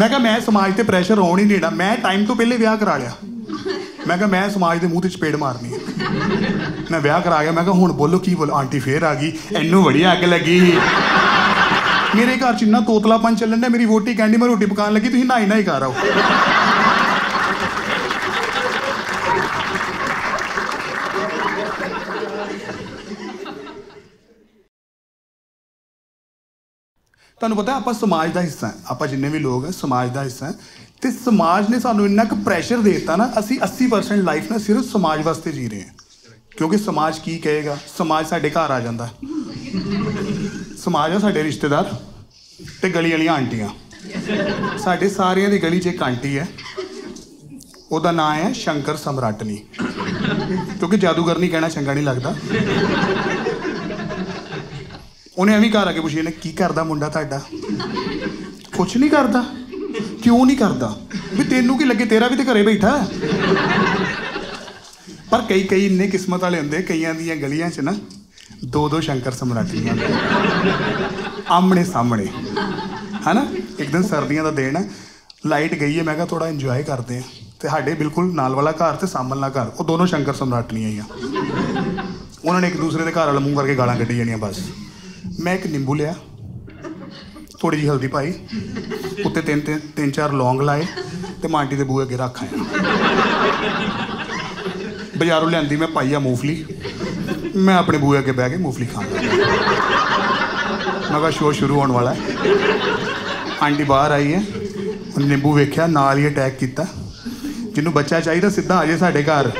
ਮੈਂ ਕਿਹਾ, ਮੈਂ ਸਮਾਜ ਤੇ ਪ੍ਰੈਸ਼ਰ ਆਉਣ ਹੀ ਨਹੀਂ ਦੇਣਾ। ਮੈਂ ਟਾਈਮ ਤੋਂ ਪਹਿਲੇ ਵਿਆਹ ਕਰਾ ਲਿਆ। ਮੈਂ ਕਿਹਾ, ਮੈਂ ਸਮਾਜ ਦੇ ਮੂੰਹ ਤੇ ਚਪੇੜ ਮਾਰਨੀ ਹੈ। ਮੈਂ ਵਿਆਹ ਕਰਾ ਗਿਆ। ਮੈਂ ਕਿਹਾ, ਹੁਣ ਬੋਲੋ, ਕੀ ਬੋਲ? ਆਂਟੀ ਫੇਰ ਆ ਗਈ। ਇਹਨੂੰ ਬੜੀ ਅੱਗ ਲੱਗੀ। ਮੇਰੇ ਘਰ ਚ ਇੰਨਾ ਤੋਤਲਾਪਨ ਚੱਲਣ ਡਿਆ। ਮੇਰੀ ਵੋਟੀ ਕਹਿੰਦੀ, ਮੈਂ ਰੋਟੀ ਪਕਾਉਣ ਲੱਗੀ, ਤੁਸੀਂ ਨਾਈ ਨਾਈ ਕਰ ਆਓ। ਤੁਹਾਨੂੰ ਪਤਾ ਆਪਾਂ ਸਮਾਜ ਦਾ ਹਿੱਸਾ ਆਪਾਂ ਜਿੰਨੇ ਵੀ ਲੋਕ ਹੈ, ਸਮਾਜ ਦਾ ਹਿੱਸਾ ਹੈ। ਤੇ ਸਮਾਜ ਨੇ ਸਾਨੂੰ ਇੰਨਾ ਕੁ ਪ੍ਰੈਸ਼ਰ ਦੇ ਦਿੱਤਾ ਨਾ, ਅਸੀਂ 80% ਲਾਈਫ ਨਾ ਸਿਰਫ ਸਮਾਜ ਵਾਸਤੇ ਜੀ ਰਹੇ ਹਾਂ। ਕਿਉਂਕਿ ਸਮਾਜ ਕੀ ਕਹੇਗਾ? ਸਮਾਜ ਸਾਡੇ ਘਰ ਆ ਜਾਂਦਾ। ਸਮਾਜ ਆ ਸਾਡੇ ਰਿਸ਼ਤੇਦਾਰ ਤੇ ਗਲੀ ਵਾਲੀਆਂ ਆਂਟੀਆਂ। ਸਾਡੇ ਸਾਰਿਆਂ ਦੀ ਗਲੀ 'ਚ ਇੱਕ ਆਂਟੀ ਹੈ। ਉਹਦਾ ਨਾਮ ਹੈ ਸ਼ੰਕਰ ਸਮਰਾਟਨੀ। ਕਿਉਂਕਿ ਜਾਦੂਗਰਨੀ ਕਹਿਣਾ ਚੰਗਾ ਨਹੀਂ ਲੱਗਦਾ। ਉਹਨੇ ਐਵੇਂ ਘਰ ਆ ਕੇ ਪੁੱਛਿਆ ਨੇ ਕੀ ਕਰਦਾ ਮੁੰਡਾ ਤੁਹਾਡਾ? ਕੁਛ ਨਹੀਂ ਕਰਦਾ। ਕਿਉਂ ਨਹੀਂ ਕਰਦਾ? ਵੀ ਤੈਨੂੰ ਕੀ ਲੱਗੇ? ਤੇਰਾ ਵੀ ਤੇ ਘਰੇ ਬੈਠਾ ਪਰ ਕਈ ਕਈ ਇੰਨੇ ਕਿਸਮਤ ਵਾਲੇ ਹੁੰਦੇ, ਕਈਆਂ ਦੀਆਂ ਗਲੀਆਂ 'ਚ ਨਾ ਦੋ ਦੋ ਸ਼ੰਕਰ ਸਮਰਾਟੀਆਂ ਆਮਣੇ ਸਾਹਮਣੇ। ਹਨਾ? ਇੱਕ ਦਿਨ ਸਰਦੀਆਂ ਦਾ ਦਿਨ ਹੈ ਲਾਈਟ ਗਈ ਹੈ, ਮੈਂ ਕਿਹਾ ਥੋੜਾ ਇੰਜੋਏ ਕਰਦੇ ਆ ਤੇ ਸਾਡੇ ਬਿਲਕੁਲ ਨਾਲ ਵਾਲਾ ਘਰ ਤੇ ਸਾਹਮਣ ਵਾਲਾ ਘਰ, ਉਹ ਦੋਨੋਂ ਸ਼ੰਕਰ ਸਮਰਾਟਣੀਆਂ ਹੀ ਆ। ਉਹਨਾਂ ਨੇ ਇੱਕ ਦੂਸਰੇ ਦੇ ਘਰ ਵਾਲਾ ਮੂੰਹ ਕਰਕੇ ਗਾਲਾਂ ਕੱਢੀ ਜਾਣੀਆਂ ਬਸ। ਮੈਂ ਇੱਕ ਨਿੰਬੂ ਲਿਆ। ਥੋੜੀ ਜਿਹੀ ਹਲਦੀ ਪਾਈ। ਉੱਤੇ ਤਿੰਨ ਤਿੰਨ ਤਿੰਨ ਚਾਰ ਲੌਂਗ ਲਾਏ ਤੇ ਮਾਂਟੀ ਦੇ ਬੂਹੇ ਅੱਗੇ ਰੱਖ ਆਇਆ। ਬਾਜ਼ਾਰੋਂ ਲਿਆਂਦੀ ਮੈਂ ਪਾਈ ਆ ਮੂੰਗਫਲੀ। ਮੈਂ ਆਪਣੇ ਬੂਹੇ ਅੱਗੇ ਬਹਿ ਕੇ ਮੂੰਗਫਲੀ ਖਾਂਦਾ। ਮੈਂ ਕਿਹਾ ਸ਼ੋਅ ਸ਼ੁਰੂ ਹੋਣ ਵਾਲਾ ਹੈ। ਆਂਟੀ ਬਾਹਰ ਆਈ ਹੈ। ਉਹਨੇ ਨਿੰਬੂ ਵੇਖਿਆ, ਨਾਲ ਹੀ ਅਟੈਕ ਕੀਤਾ। ਜਿਹਨੂੰ ਬੱਚਾ ਚਾਹੀਦਾ ਸਿੱਧਾ ਆ ਜੇ ਸਾਡੇ ਘਰ।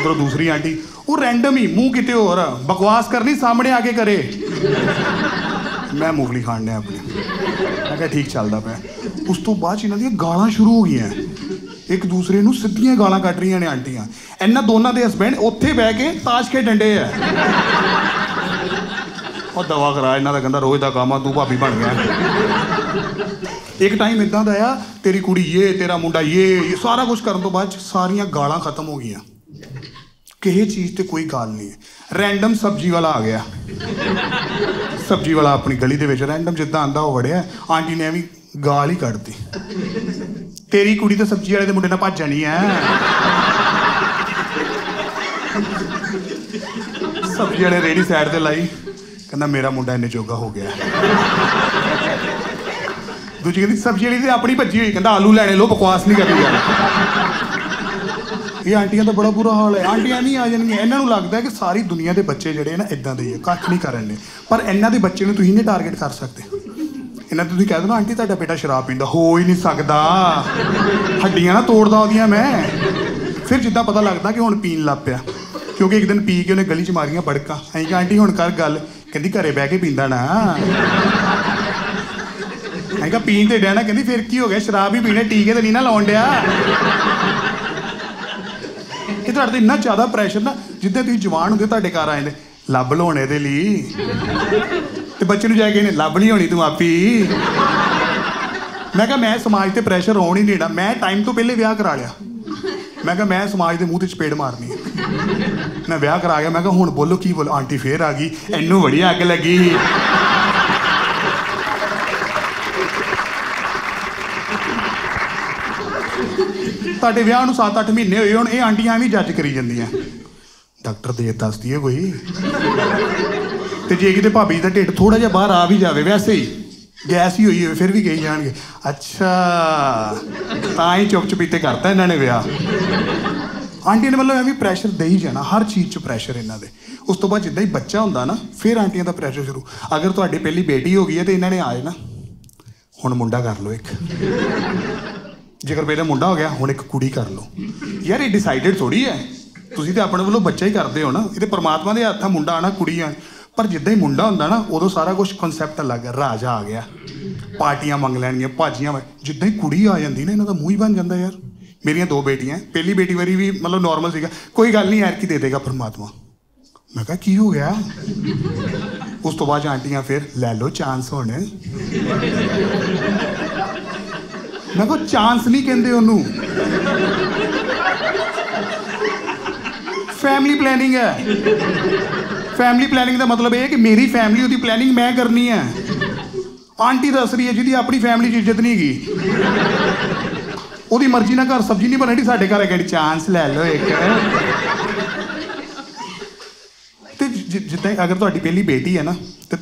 ਉਧਰੋਂ ਦੂਸਰੀ ਆਂਟੀ, ਉਹ ਰੈਂਡਮ ਹੀ ਮੂੰਹ ਕਿਤੇ ਹੋਰ, ਬਕਵਾਸ ਕਰਨੀ ਸਾਹਮਣੇ ਆ ਕੇ ਕਰੇ। ਮੈਂ ਮੂੰਗਲੀ ਖਾਣ ਡਿਆ ਆਪਣੀ। ਮੈਂ ਕਿਹਾ ਠੀਕ ਚੱਲਦਾ ਪਿਆ। ਉਸ ਤੋਂ ਬਾਅਦ 'ਚ ਇਹਨਾਂ ਦੀਆਂ ਗਾਲਾਂ ਸ਼ੁਰੂ ਹੋ ਗਈਆਂ। ਇੱਕ ਦੂਸਰੇ ਨੂੰ ਸਿੱਧੀਆਂ ਗਾਲਾਂ ਕੱਢ ਰਹੀਆਂ ਨੇ ਆਂਟੀਆਂ। ਇਹਨਾਂ ਦੋਨਾਂ ਦੇ ਹਸਬੈਂਡ ਉੱਥੇ ਬਹਿ ਕੇ ਤਾਸ਼ ਖੇਡਣ ਡੇ ਆ। ਉਹ ਦਵਾ ਕਰਾ, ਇਹਨਾਂ ਦਾ ਕਹਿੰਦਾ, ਰੋਜ਼ ਦਾ ਕੰਮ ਆ, ਤੂੰ ਭਾਬੀ ਬਣ ਗਿਆ। ਇੱਕ ਟਾਈਮ ਇਦਾਂ ਦਾ ਆ, ਤੇਰੀ ਕੁੜੀ ਇਹ, ਤੇਰਾ ਮੁੰਡਾ ਇਹ ਸਾਰਾ ਕੁਝ ਕਰਨ ਤੋਂ ਬਾਅਦ 'ਚ ਸਾਰੀਆਂ ਗਾਲਾਂ ਖਤਮ ਹੋ ਗਈਆਂ। ਕਿਸੇ ਚੀਜ਼ ਤੇ ਕੋਈ ਗੱਲ ਨਹੀਂ। ਰੈਂਡਮ ਸਬਜ਼ੀ ਵਾਲਾ ਆ ਗਿਆ। ਸਬਜ਼ੀ ਵਾਲਾ ਆਪਣੀ ਗਲੀ ਦੇ ਵਿੱਚ ਰੈਂਡਮ ਜਿੱਦਾਂ ਆਂਦਾ ਉਹ ਵੜਿਆ। ਆਂਟੀ ਨੇ ਵੀ ਗਾਲ ਹੀ ਕੱਢਤੀ। ਤੇਰੀ ਕੁੜੀ ਤਾਂ ਸਬਜ਼ੀ ਵਾਲੇ ਦੇ ਮੁੰਡੇ ਨਾਲ ਭੱਜ ਜਾਣੀ ਐ। ਸਬਜ਼ੀ ਵਾਲੇ ਰੇੜੀ ਸਾਈਡ ਤੇ ਲਾਈ। ਕਹਿੰਦਾ, ਮੇਰਾ ਮੁੰਡਾ ਇੰਨੇ ਜੋਗਾ ਹੋ ਗਿਆ ਦੂਜੀ ਕਹਿੰਦੀ, ਸਬਜ਼ੀ ਵਾਲੀ ਤੇ ਆਪਣੀ ਭੱਜੀ ਹੋਈ। ਕਹਿੰਦਾ, ਆਲੂ ਲੈਣੇ ਲੋ ਬਕਵਾਸ ਨਹੀਂ ਕਰਨੀ ਯਾਰ ਇਹ ਆਂਟੀਆਂ ਦਾ ਬੜਾ ਬੁਰਾ ਹਾਲ ਹੈ। ਆਂਟੀਆਂ ਨਹੀਂ ਆ ਜਾਣਗੀਆਂ। ਇਹਨਾਂ ਨੂੰ ਲੱਗਦਾ ਕਿ ਸਾਰੀ ਦੁਨੀਆ ਦੇ ਬੱਚੇ ਜਿਹੜੇ ਨਾ ਇਦਾਂ ਦੇ ਹੀ ਆ। ਕੱਖ ਨਹੀਂ ਕਰਨ ਨੇ ਪਰ ਇਹਨਾਂ ਦੇ ਬੱਚੇ ਨੂੰ ਤੁਸੀਂ ਨਹੀਂ ਟਾਰਗੇਟ ਕਰ ਸਕਦੇ। ਇਹਨਾਂ ਨੂੰ ਤੁਸੀਂ ਕਹਿ ਦੋ ਆਂਟੀ, ਤੁਹਾਡਾ ਬੇਟਾ ਸ਼ਰਾਬ ਪੀਂਦਾ। ਹੋ ਹੀ ਨਹੀਂ ਸਕਦਾ। ਹੱਡੀਆਂ ਨਾ ਤੋੜਦਾ ਉਹਦੀਆਂ ਮੈਂ। ਫਿਰ ਜਿੱਦਾਂ ਪਤਾ ਲੱਗਦਾ ਕਿ ਹੁਣ ਪੀਣ ਲੱਗ ਪਿਆ। ਕਿਉਂਕਿ ਇੱਕ ਦਿਨ ਪੀ ਕੇ ਉਹਨੇ ਗਲੀ 'ਚ ਮਾਰੀਆਂ ਬੜਕਾਂ। ਐਂ ਕਿ ਆਂਟੀ, ਹੁਣ ਕਰ ਗੱਲ। ਕਹਿੰਦੀ, ਘਰੇ ਬਹਿ ਕੇ ਪੀਂਦਾ ਨਾ। ਮੈਂ ਕਿਹਾ, ਪੀਣ ਤੇ ਡਿਆ ਨਾ। ਕਹਿੰਦੀ, ਫਿਰ ਕੀ ਹੋ ਗਿਆ? ਸ਼ਰਾਬ ਹੀ ਪੀਣੇ, ਟੀਕੇ ਤੇ ਨਹੀਂ ਨਾ ਲਾਉਣ ਡਿਆ। ਇਹ ਤੁਹਾਡੇ ਤੇ ਇੰਨਾ ਜ਼ਿਆਦਾ ਪ੍ਰੈਸ਼ਰ ਨਾ, ਜਿੱਦਾਂ ਤੁਸੀਂ ਜਵਾਨ ਹੁੰਦੇ ਤੁਹਾਡੇ ਘਰ ਆਏ ਨੇ ਲੱਭ ਲੋਣ ਇਹਦੇ ਲਈ। ਤੇ ਬੱਚੇ ਨੂੰ ਜਾ ਕੇ ਇਹਨੇ ਲੱਭ ਨਹੀਂ ਹੋਣੀ ਤੂੰ ਆਪੀ। ਮੈਂ ਕਿਹਾ, ਮੈਂ ਸਮਾਜ ਤੇ ਪ੍ਰੈਸ਼ਰ ਆਉਣ ਹੀ ਨਹੀਂ ਦੇਣਾ। ਮੈਂ ਟਾਈਮ ਤੋਂ ਪਹਿਲੇ ਵਿਆਹ ਕਰਾ ਲਿਆ। ਮੈਂ ਕਿਹਾ, ਮੈਂ ਸਮਾਜ ਦੇ ਮੂੰਹ ਤੇ ਚਪੇੜ ਮਾਰਨੀ ਮੈਂ ਵਿਆਹ ਕਰਾ ਗਿਆ, ਮੈਂ ਕਿਹਾ, ਹੁਣ ਬੋਲੋ, ਕੀ ਬੋਲ? ਆਂਟੀ ਫੇਰ ਆ ਗਈ। ਇਹਨੂੰ ਬੜੀ ਅੱਗ ਲੱਗੀ। ਤੁਹਾਡੇ ਵਿਆਹ ਨੂੰ 7-8 ਮਹੀਨੇ ਹੋਏ ਹੁਣ ਇਹ ਆਂਟੀਆਂ ਵੀ ਜੱਜ ਕਰੀ ਜਾਂਦੀਆਂ। ਡਾਕਟਰ ਦੇ ਦੱਸਦੀ ਹੈ ਕੋਈ। ਤੇ ਜੇ ਕਿਤੇ ਭਾਬੀ ਦਾ ਢਿੱਡ ਥੋੜਾ ਜਿਹਾ ਬਾਹਰ ਆ ਵੀ ਜਾਵੇ, ਵੈਸੇ ਹੀ। ਗੈਸ ਹੀ ਹੋਈ ਹੋਵੇ, ਫਿਰ ਵੀ ਕਹੀ ਜਾਣਗੇ, ਅੱਛਾ, ਤਾਂ ਹੀ ਚੁੱਪ ਚੁਪੀਤੇ ਕਰਤਾ ਇਹਨਾਂ ਨੇ ਵਿਆਹ। ਆਂਟੀ ਨੇ ਮਤਲਬ ਐਵੇਂ ਪ੍ਰੈਸ਼ਰ ਦੇ ਹੀ ਜਾਣਾ, ਹਰ ਚੀਜ਼ 'ਚ ਪ੍ਰੈਸ਼ਰ ਇਹਨਾਂ ਦੇ। ਉਸ ਤੋਂ ਬਾਅਦ ਜਿੱਦਾਂ ਹੀ ਬੱਚਾ ਹੁੰਦਾ ਨਾ, ਫਿਰ ਆਂਟੀਆਂ ਦਾ ਪ੍ਰੈਸ਼ਰ ਸ਼ੁਰੂ। ਅਗਰ ਤੁਹਾਡੀ ਪਹਿਲੀ ਬੇਟੀ ਹੋ ਗਈ ਹੈ ਤੇ ਇਹਨਾਂ ਨੇ ਆਏ ਨਾ ਹੁਣ ਮੁੰਡਾ ਕਰ ਲਓ ਇੱਕ। ਜੇਕਰ ਪਹਿਲਾਂ ਮੁੰਡਾ ਹੋ ਗਿਆ, ਹੁਣ ਇੱਕ ਕੁੜੀ ਕਰ ਲਓ। ਯਾਰ, ਇਹ ਡਿਸਾਈਡਡ ਥੋੜੀ ਹੈ। ਤੁਸੀਂ ਤੇ ਆਪਣੇ ਵੱਲੋਂ ਬੱਚਾ ਹੀ ਕਰਦੇ ਹੋ ਨਾ। ਇਹ ਤੇ ਪਰਮਾਤਮਾ ਦੇ ਹੱਥਾਂ ਮੁੰਡਾ ਆਣਾ ਕੁੜੀ ਆ ਪਰ ਜਿੱਦਾਂ ਹੀ ਮੁੰਡਾ ਹੁੰਦਾ ਨਾ, ਉਦੋਂ ਸਾਰਾ ਕੁਝ ਕਨਸੈਪਟ ਅਲੱਗ ਹੈ। ਰਾਜਾ ਆ ਗਿਆ। ਪਾਰਟੀਆਂ ਮੰਗ ਲੈਣਗੀਆਂ, ਭਾਜੀਆਂ ਵਾ- ਜਿੱਦਾਂ ਹੀ ਕੁੜੀ ਆ ਜਾਂਦੀ ਨਾ, ਇਹਨਾਂ ਦਾ ਮੂੰਹ ਹੀ ਬਣ ਜਾਂਦਾ ਯਾਰ। ਮੇਰੀਆਂ ਦੋ ਬੇਟੀਆਂ ਪਹਿਲੀ ਬੇਟੀ ਵਾਰੀ ਵੀ ਮਤਲਬ ਨਾਰਮਲ ਸੀਗਾ। ਕੋਈ ਗੱਲ ਨਹੀਂ ਯਾਰ ਕੀ ਦੇ ਦੇਗਾ ਪਰਮਾਤਮਾ। ਮੈਂ ਕਿਹਾ, ਕੀ ਹੋ ਗਿਆ? ਉਸ ਤੋਂ ਬਾਅਦ ਆਂਟੀਆਂ ਫਿਰ, ਲੈ ਲਓ ਚਾਂਸ ਹੁਣ। ਮੈਂ ਕੋ ਚਾਂਸ ਨਹੀਂ ਕਹਿੰਦੇ ਉਹਨੂੰ। ਫੈਮਿਲੀ ਪਲੈਨਿੰਗ ਹੈ। ਫੈਮਿਲੀ ਪਲੈਨਿੰਗ ਦਾ ਮਤਲਬ ਇਹ ਹੈ ਕਿ ਮੇਰੀ ਫੈਮਿਲੀ ਉਹਦੀ ਪਲੈਨਿੰਗ ਮੈਂ ਕਰਨੀ ਹੈ। ਆਂਟੀ ਦੱਸ ਰਹੀ ਹੈ ਜਿਹਦੀ ਆਪਣੀ ਫੈਮਿਲੀ 'ਚ ਇੱਜ਼ਤ ਨਹੀਂ ਹੈਗੀ। ਉਹਦੀ ਮਰਜ਼ੀ ਨਾਲ ਘਰ ਸਬਜ਼ੀ ਨਹੀਂ ਬਣਾਈ ਸਾਡੇ ਘਰ ਕਹਿੰਦੀ ਚਾਂਸ ਲੈ ਲਓ ਇੱਕ। ਤੇ ਜਿ- ਜਿੱਦਾਂ ਅਗਰ ਤੁਹਾਡੀ ਪਹਿਲੀ ਬੇਟੀ ਹੈ ਨਾ, ਤੇ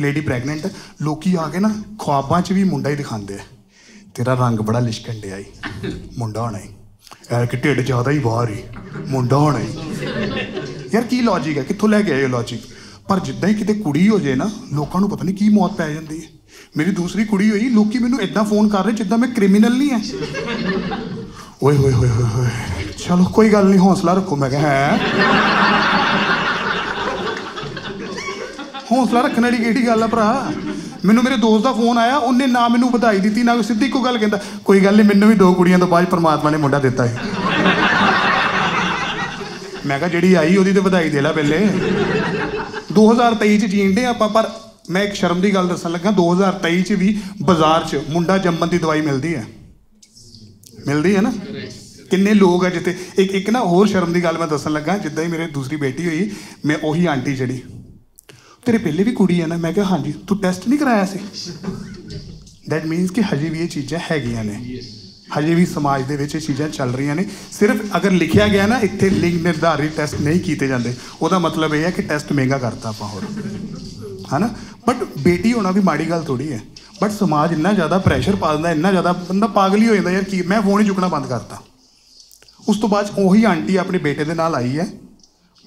ਲੇਡੀ ਪ੍ਰੈਗਨੈਂਟ ਲੋਕੀ ਆ ਕੇ ਨਾ ਖੁਆਬਾਂ 'ਚ ਵੀ ਮੁੰਡਾ ਹੀ ਦਿਖਾਉਂਦੇ ਆ। ਤੇਰਾ ਰੰਗ ਬੜਾ ਲਿਸ਼ਕਣ ਡਿਆ ਈ। ਮੁੰਡਾ ਹੋਣਾ ਈ। ਐ ਕਿ ਢਿੱਡ ਜ਼ਿਆਦਾ ਹੀ ਬਾਹਰ ਈ। ਮੁੰਡਾ ਹੋਣਾ ਈ। ਯਾਰ ਕੀ ਲੌਜੀਕ ਹੈ ਕਿੱਥੋਂ ਲੈ ਕੇ ਆਏ ਇਹ ਲੌਜੀਕ ਪਰ ਜਿੱਦਾਂ ਹੀ ਕਿਤੇ ਕੁੜੀ ਹੋ ਜੇ ਨਾ, ਲੋਕਾਂ ਨੂੰ ਪਤਾ ਨਹੀਂ ਕੀ ਮੌਤ ਪੈ ਜਾਂਦੀ ਹੈ ਮੇਰੀ ਦੂਸਰੀ ਕੁੜੀ ਹੋਈ, ਲੋਕੀ ਮੈਨੂੰ ਇਦਾਂ ਫੋਨ ਕਰ ਰਹੇ ਜਿੱਦਾਂ ਮੈਂ ਕ੍ਰਿਮੀਨਲ ਨਹੀਂ ਹੈ ਓਏ ਹੋਏ ਹੋਏ ਹੋਏ ਚਲੋ, ਕੋਈ ਗੱਲ ਨਹੀਂ ਹੌਸਲਾ ਰੱਖੋ, ਮੈਂ ਕਿਹਾ, ਹੈ? ਹੌਸਲਾ ਰੱਖਣ ਵਾਲੀ ਕਿਹੜੀ ਗੱਲ ਆ ਭਰਾ? ਮੈਨੂੰ ਮੇਰੇ ਦੋਸਤ ਦਾ ਫੋਨ ਆਇਆ, ਉਹਨੇ ਨਾ ਮੈਨੂੰ ਵਧਾਈ ਦਿੱਤੀ, ਨਾ ਸਿੱਧੀ ਕੋਈ ਗੱਲ ਕਹਿੰਦਾ, ਕੋਈ ਗੱਲ ਨਹੀਂ, ਮੈਨੂੰ ਵੀ ਦੋ ਕੁੜੀਆਂ ਤੋਂ ਬਾਅਦ ਪਰਮਾਤਮਾ ਨੇ ਮੁੰਡਾ ਦਿੱਤਾ ਹੈ ਮੈਂ ਕਿਹਾ, ਜਿਹੜੀ ਆਈ, ਉਹਦੀ ਤੇ ਵਧਾਈ ਦੇ ਲੈ ਪਹਿਲੇ। 2023 ਚ ਜੀਂਦੇ ਆਪਾਂ, ਪਰ ਮੈਂ ਇੱਕ ਸ਼ਰਮ ਦੀ ਗੱਲ ਦੱਸਣ ਲੱਗਾ 2023 ਚ ਵੀ ਬਾਜ਼ਾਰ 'ਚ ਮੁੰਡਾ ਜੰਮਣ ਦੀ ਦਵਾਈ ਮਿਲਦੀ ਹੈ। ਮਿਲਦੀ ਹੈ ਨਾ? ਕਿੰਨੇ ਲੋਕ ਆ ਜਿੱਥੇ, ਇੱਕ ਇੱਕ ਨਾ ਹੋਰ ਸ਼ਰਮ ਦੀ ਗੱਲ ਮੈਂ ਦੱਸਣ ਲੱਗਾ, ਜਿੱਦਾਂ ਹੀ ਮੇਰੇ ਦੂਸਰੀ ਬੇਟੀ ਹੋਈ, ਮੈਂ ਉਹੀ ਆਂਟੀ ਜਿਹੜੀ ਤੇਰੇ ਪਹਿਲੇ ਵੀ ਕੁੜੀ ਹੈ ਨਾ, ਮੈਂ ਕਿਹਾ ਹਾਂਜੀ, ਤੂੰ ਟੈਸਟ ਨਹੀਂ ਕਰਾਇਆ ਸੀ? ਦੈਟ ਮੀਨਸ ਕਿ ਹਜੇ ਵੀ ਇਹ ਚੀਜ਼ਾਂ ਹੈਗੀਆਂ ਨੇ। ਹਜੇ ਵੀ ਸਮਾਜ ਦੇ ਵਿੱਚ ਇਹ ਚੀਜ਼ਾਂ ਚੱਲ ਰਹੀਆਂ ਨੇ। ਸਿਰਫ ਅਗਰ ਲਿਖਿਆ ਗਿਆ ਨਾ, ਇੱਥੇ ਲਿੰਗ ਨਿਰਧਾਰਿਤ ਟੈਸਟ ਨਹੀਂ ਕੀਤੇ ਜਾਂਦੇ। ਉਹਦਾ ਮਤਲਬ ਇਹ ਹੈ ਕਿ ਟੈਸਟ ਮਹਿੰਗਾ ਕਰਤਾ ਆਪਾਂ ਹੋਰ। ਹਨਾ? ਬਟ ਬੇਟੀ ਹੋਣਾ ਵੀ ਮਾੜੀ ਗੱਲ ਥੋੜੀ ਹੈ। ਬਟ ਸਮਾਜ ਇੰਨਾ ਜ਼ਿਆਦਾ ਪ੍ਰੈਸ਼ਰ ਪਾ ਦਿੰਦਾ, ਇੰਨਾ ਜ਼ਿਆਦਾ ਬੰਦਾ ਪਾਗਲ ਹੀ ਹੋ ਜਾਂਦਾ ਯਾਰ ਕੀ ਮੈਂ ਫੋਨ ਹੀ ਚੁੱਕਣਾ ਬੰਦ ਕਰਤਾ। ਉਸ ਤੋਂ ਬਾਅਦ 'ਚ ਉਹੀ ਆਂਟੀ ਆਪਣੇ ਬੇਟੇ ਦੇ ਨਾਲ ਆਈ ਹੈ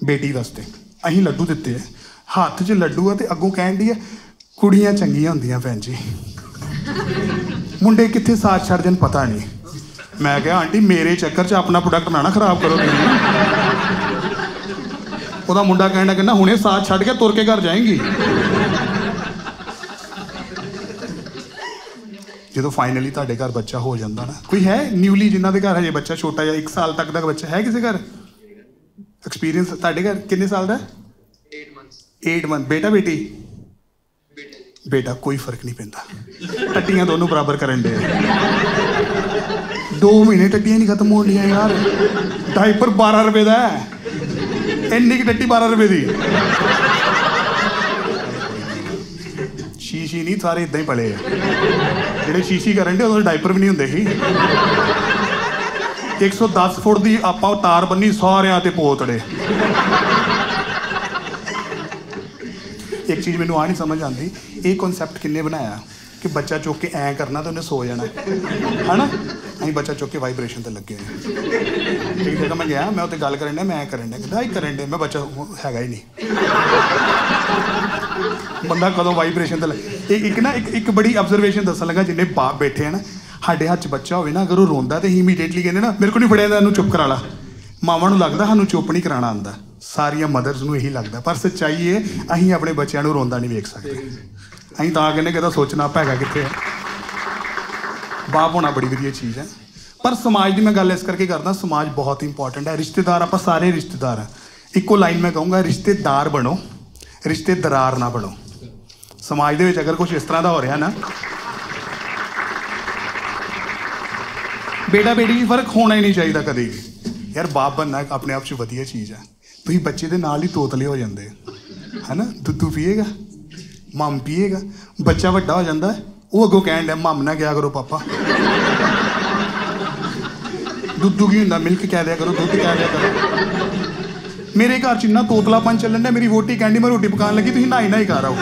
ਬੇਟੀ ਵਾਸਤੇ। ਅਸੀਂ ਲੱਡੂ ਦਿੱਤੇ ਹੈ। ਹੱਥ 'ਚ ਲੱਡੂ ਆ ਤੇ ਅੱਗੋਂ ਕਹਿਣ ਦੀ ਹੈ ਕੁੜੀਆਂ ਚੰਗੀਆਂ ਹੁੰਦੀਆਂ ਭੈਣ ਜੀ। ਮੁੰਡੇ ਕਿੱਥੇ ਸਾਥ ਛੱਡ ਦੇਣ ਪਤਾ ਨਹੀਂ। ਮੈਂ ਕਿਹਾ, ਆਂਟੀ, ਮੇਰੇ ਚੱਕਰ 'ਚ ਆਪਣਾ ਪ੍ਰੋਡਕਟ ਨਾ ਨਾ ਖਰਾਬ ਕਰੋ ਤੁਸੀਂ। ਉਹਦਾ ਮੁੰਡਾ ਕਹਿਣ ਲੱਗਾ ਨਾ, ਹੁਣੇ ਸਾਥ ਛੱਡ ਕੇ ਤੁਰ ਕੇ ਘਰ ਜਾਏਂਗੀ। ਜਦੋਂ ਫਾਈਨਲੀ ਤੁਹਾਡੇ ਘਰ ਬੱਚਾ ਹੋ ਜਾਂਦਾ ਨਾ, ਕੋਈ ਹੈ ਨਿਊਲੀ ਜਿਨ੍ਹਾਂ ਦੇ ਘਰ ਹਜੇ ਬੱਚਾ ਛੋਟਾ ਜਿਹਾ 1 ਸਾਲ ਤੱਕ ਦਾ ਬੱਚਾ ਹੈ ਕਿਸੇ ਘਰ? ਐਕਸਪੀਰੀਅੰਸ ਤੁਹਾਡੇ ਘਰ ਕਿੰਨੇ ਸਾਲ ਦਾ? 8 8 ਮੰਥ ਬੇਟਾ, ਬੇਟੀ? ਬੇਟਾ, ਕੋਈ ਫ਼ਰਕ ਨਹੀਂ ਪੈਂਦਾ। ਟੱਟੀਆਂ ਦੋਨੋਂ ਬਰਾਬਰ ਕਰਨ ਦੇ ਦੋ ਮਹੀਨੇ ਟੱਟੀਆਂ ਨਹੀਂ ਖਤਮ ਹੋਣੀਆਂ ਯਾਰ। ਡਾਈਪਰ 12 ਰੁਪਏ ਦਾ ਹੈ। ਇੰਨੀ ਕਿ ਟੱਟੀ 12 ਰੁਪਏ ਦੀ। ਸ਼ੀਸ਼ੀ ਨਹੀਂ, ਸਾਰੇ ਇਦਾਂ ਹੀ ਪਲੇ ਆ। ਜਿਹੜੇ ਸ਼ੀਸ਼ੀ ਕਰਨ ਦੇ ਉਦੋਂ ਡਾਈਪਰ ਵੀ ਨਹੀਂ ਹੁੰਦੇ ਸੀ। 110 ਫੁੱਟ ਦੀ ਆਪਾਂ ਉਹ ਤਾਰ ਬੰਨੀ, ਸਾਰਿਆਂ ਤੇ ਪੋਤੜੇ ਇੱਕ ਚੀਜ਼ ਮੈਨੂੰ ਆ ਨਹੀਂ ਸਮਝ ਆਉਂਦੀ, ਇਹ ਕਨਸੈਪਟ ਕਿੰਨੇ ਬਣਾਇਆ? ਕਿ ਬੱਚਾ ਚੁੱਕ ਕੇ ਐਂ ਕਰਨਾ ਤੇ ਉਹਨੇ ਸੋ ਜਾਣਾ। ਹਨਾ? ਅਸੀਂ ਬੱਚਾ ਚੁੱਕ ਕੇ ਵਾਈਬ੍ਰੇਸ਼ਨ ਤੇ ਲੱਗੇ ਹੋਏ ਇੱਕ ਜਗ੍ਹਾ ਮੈਂ ਗਿਆ, ਮੈਂ ਉੱਥੇ ਗੱਲ ਕਰਨ ਡਿਆ, ਮੈਂ ਐਂ ਕਰਨ ਡਿਆ, ਕਹਿੰਦਾ ਹੀ ਕਰਨ ਡਿਆ, ਮੈਂ ਬੱਚਾ ਹੈਗਾ ਹੀ ਨਹੀਂ। ਬੰਦਾ ਕਦੋਂ ਵਾਈਬ੍ਰੇਸ਼ਨ ਤੇ ਲੱਗ ਇਹ ਇੱਕ ਨਾ, ਇੱਕ ਇੱਕ ਬੜੀ ਆਬਜ਼ਰਵੇਸ਼ਨ ਦੱਸਣ ਲੱਗਾ, ਜਿੰਨੇ ਬਾਪ ਬੈਠੇ ਆ ਨਾ ਸਾਡੇ ਹੱਥ 'ਚ ਬੱਚਾ ਹੋਵੇ ਨਾ, ਅਗਰ ਉਹ ਰੋਂਦਾ ਤੇ ਹੀ ਇਮੀਡੀਏਟਲੀ ਕਹਿੰਦੇ ਨਾ, ਮੇਰੇ ਕੋਲ ਨਹੀਂ ਫੜਿਆ ਜਾਂਦਾ ਇਹਨੂੰ ਚੁੱਪ ਕਰਾ ਲਾ। ਮਾਵਾਂ ਨੂੰ ਲੱਗਦਾ ਸਾਨੂੰ ਚੁੱਪ ਨਹੀਂ ਕਰਾਉਣਾ ਆਂਦਾ ਸਾਰੀਆਂ ਮਦਰਸ ਨੂੰ ਇਹੀ ਲੱਗਦਾ, ਪਰ ਸੱਚਾਈ ਇਹ, ਅਸੀਂ ਆਪਣੇ ਬੱਚਿਆਂ ਨੂੰ ਰੋਂਦਾ ਨਹੀਂ ਵੇਖ ਸਕਦੇ। ਅਸੀਂ ਤਾਂ ਕਹਿੰਦੇ ਕਿ ਇਹਦਾ ਸੋਚਣਾ ਪੈਗਾ ਕਿੱਥੇ ਹੈ ਬਾਪ ਹੋਣਾ ਬੜੀ ਵਧੀਆ ਚੀਜ਼ ਹੈ। ਪਰ ਸਮਾਜ ਦੀ ਮੈਂ ਗੱਲ ਇਸ ਕਰਕੇ ਕਰਦਾ, ਸਮਾਜ ਬਹੁਤ ਇੰਪੋਰਟੈਂਟ ਹੈ। ਰਿਸ਼ਤੇਦਾਰ ਆਪਾਂ ਸਾਰੇ ਰਿਸ਼ਤੇਦਾਰ ਆ ਇੱਕੋ ਲਾਈਨ ਮੈਂ ਕਹੂੰਗਾ, ਰਿਸ਼ਤੇਦਾਰ ਬਣੋ, ਰਿਸ਼ਤੇਦਾਰ ਨਾ ਬਣੋ। ਸਮਾਜ ਦੇ ਵਿੱਚ ਅਗਰ ਕੁਝ ਇਸ ਤਰ੍ਹਾਂ ਦਾ ਹੋ ਰਿਹਾ ਨਾ ਬੇਟਾ ਬੇਟੀ ਫ਼ਰਕ ਹੋਣਾ ਹੀ ਨਹੀਂ ਚਾਹੀਦਾ ਕਦੇ ਵੀ। ਯਾਰ ਬਾਪ ਬਣਨਾ ਆਪਣੇ ਆਪ 'ਚ ਵਧੀਆ ਚੀਜ਼ ਹੈ। ਤੁਸੀਂ ਬੱਚੇ ਦੇ ਨਾਲ ਹੀ ਤੋਤਲੇ ਹੋ ਜਾਂਦੇ ਹੈਨਾ? ਦੁੱਧੂ ਪੀਏਗਾ, ਮਮ ਪੀਏਗਾ, ਬੱਚਾ ਵੱਡਾ ਹੋ ਜਾਂਦਾ, ਉਹ ਅੱਗੋਂ ਕਹਿਣ ਡਿਆ, ਮਮ ਨਾ ਕਿਹਾ ਕਰੋ ਪਾਪਾ। ਦੁੱਧੂ ਕੀ ਹੁੰਦਾ? ਮਿਲਕ ਕਹਿ ਦਿਆ ਕਰੋ, ਦੁੱਧ ਕਹਿ ਦਿਆ ਕਰੋ। ਮੇਰੇ ਘਰ ਚ ਇੰਨਾ ਤੋਤਲਾਪਨ ਚੱਲਣ ਡਿਆ, ਮੇਰੀ ਵੋਟੀ ਕਹਿੰਦੀ ਮੈਂ ਰੋਟੀ ਪਕਾਉਣ ਲੱਗੀ, ਤੁਸੀਂ ਨਹਾਈ ਨਹਾਈ ਕਰ ਆਓ।